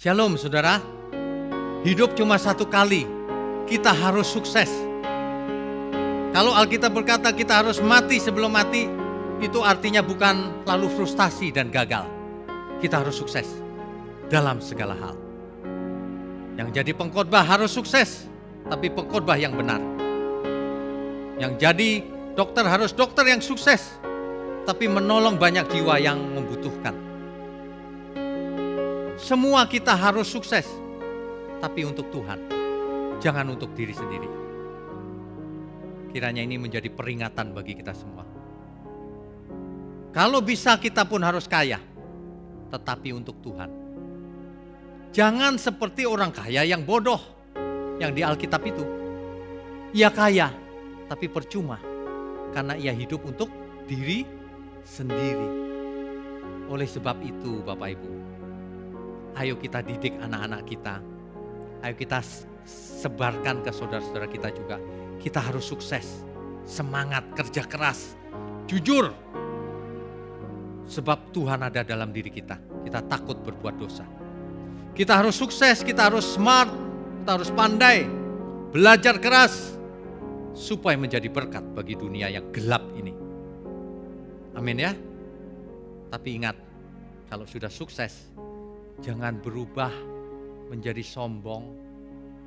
Shalom saudara. Hidup cuma satu kali. Kita harus sukses. Kalau Alkitab berkata kita harus mati sebelum mati, itu artinya bukan lalu frustasi dan gagal. Kita harus sukses dalam segala hal. Yang jadi pengkhotbah harus sukses, tapi pengkhotbah yang benar. Yang jadi dokter harus dokter yang sukses, tapi menolong banyak jiwa yang membutuhkan. Semua kita harus sukses, tapi untuk Tuhan, jangan untuk diri sendiri. Kiranya ini menjadi peringatan bagi kita semua. Kalau bisa kita pun harus kaya, tetapi untuk Tuhan. Jangan seperti orang kaya yang bodoh yang di Alkitab itu. Ia kaya, tapi percuma karena ia hidup untuk diri sendiri. Oleh sebab itu, Bapak Ibu, ayo kita didik anak-anak kita. Ayo kita sebarkan ke saudara-saudara kita juga. Kita harus sukses, semangat, kerja keras, jujur. Sebab Tuhan ada dalam diri kita. Kita takut berbuat dosa. Kita harus sukses, kita harus smart, kita harus pandai, belajar keras, supaya menjadi berkat bagi dunia yang gelap ini. Amin ya. Tapi ingat, kalau sudah sukses, jangan berubah menjadi sombong,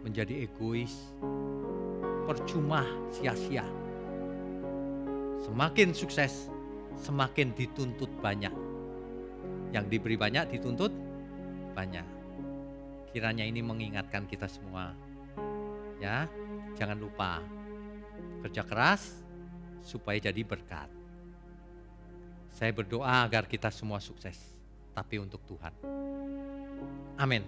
menjadi egois, percuma sia-sia. Semakin sukses, semakin dituntut banyak. Yang diberi banyak dituntut banyak. Kiranya ini mengingatkan kita semua. Ya, jangan lupa kerja keras supaya jadi berkat. Saya berdoa agar kita semua sukses, tapi untuk Tuhan. Amin.